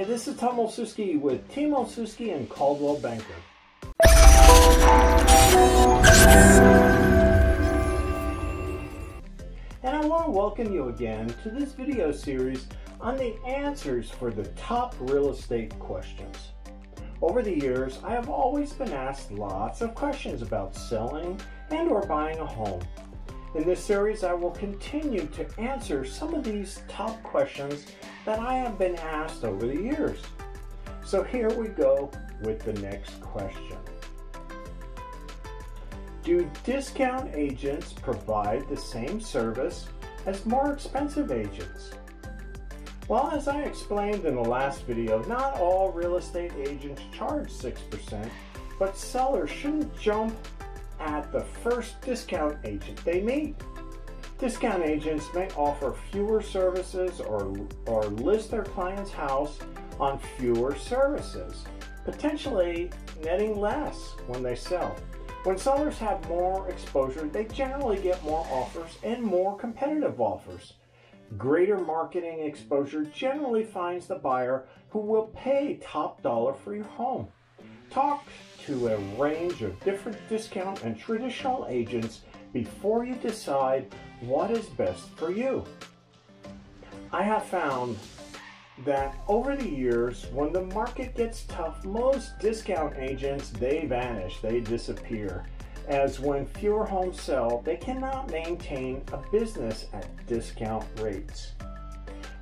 this is Tom Olsewski with Team Olsewski and Coldwell Banker. And I want to welcome you again to this video series on the answers for the top real estate questions. Over the years, I have always been asked lots of questions about selling and or buying a home. In this series, I will continue to answer some of these top questions that I have been asked over the years. So here we go with the next question. Do discount agents provide the same service as more expensive agents? Well, as I explained in the last video, not all real estate agents charge 6%, but sellers shouldn't jump at the first discount agent they meet. Discount agents may offer fewer services or, or list their client's house on fewer services, potentially netting less when they sell. When sellers have more exposure, they generally get more offers and more competitive offers. Greater marketing exposure generally finds the buyer who will pay top dollar for your home. Talk to a range of different discount and traditional agents before you decide what is best for you. I have found that over the years, when the market gets tough, most discount agents, they vanish, they disappear. As when fewer homes sell, they cannot maintain a business at discount rates.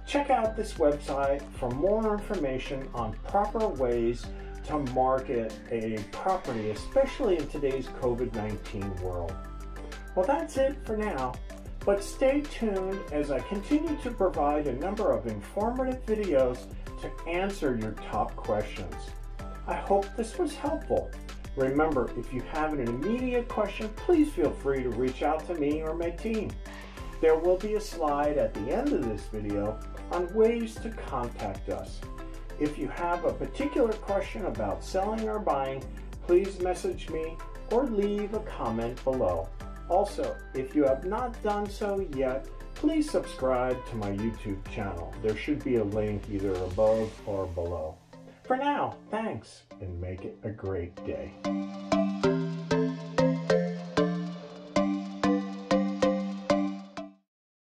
Check out this website for more information on proper ways to market a property, especially in today's COVID-19 world. Well, that's it for now. But stay tuned as I continue to provide a number of informative videos to answer your top questions. I hope this was helpful. Remember, if you have an immediate question, please feel free to reach out to me or my team. There will be a slide at the end of this video on ways to contact us. If you have a particular question about selling or buying, please message me or leave a comment below. Also, if you have not done so yet, please subscribe to my YouTube channel. There should be a link either above or below. For now, thanks and make it a great day.